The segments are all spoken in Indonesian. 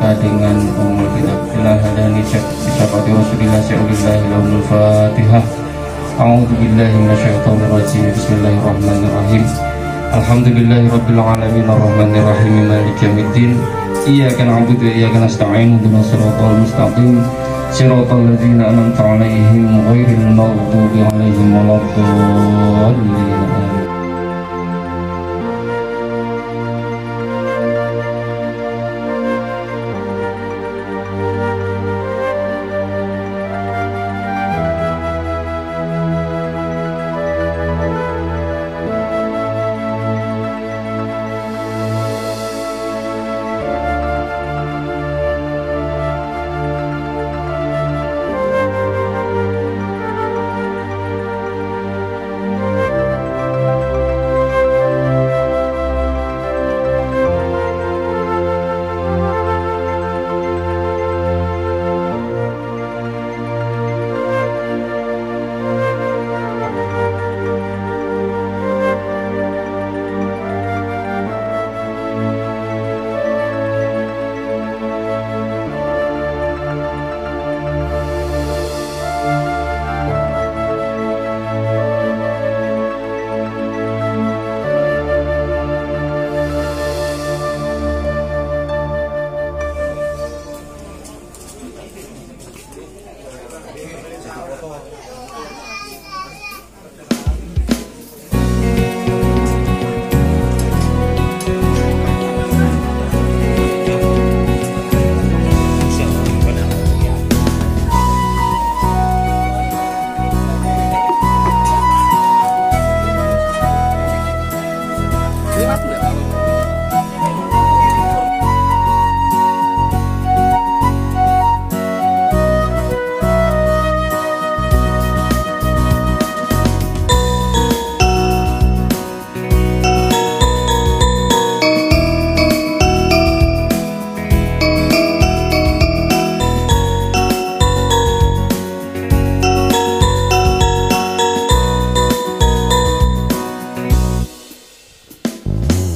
dengan umul kitab Bila hadani syafati Rasulillah sya'ulillah ilahumul fatihah A'udhu billahi minasyaitonir rajim Bismillahirrahmanirrahim. Alhamdulillahi rabbil alamin Ar-Rahmanirrahim Malik yamiddin Iyaka na'budu wa iyaka nasta'in Dina siratal mustaqim. Siratal ladzina an'amta 'alaihim ghairil maghdubi 'alaihim waladdallin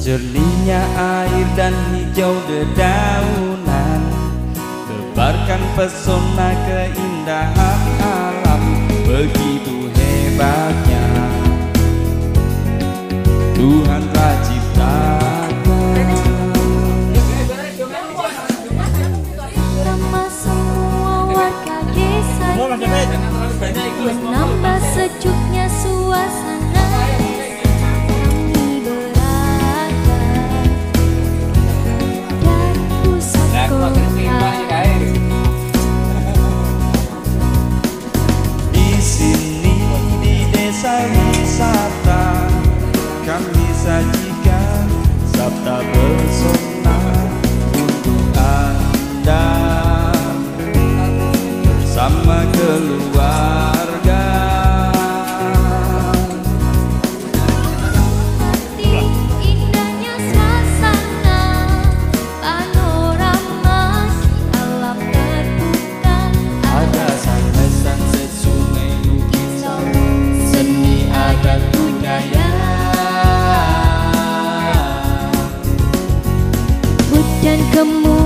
Jernihnya air dan hijau dedaunan Tebarkan pesona keindahan alam Begitu hebatnya. Tuhan telah ciptakan semua warga desa Menambah sejuknya suasana Satika Sabta Bersama kamu.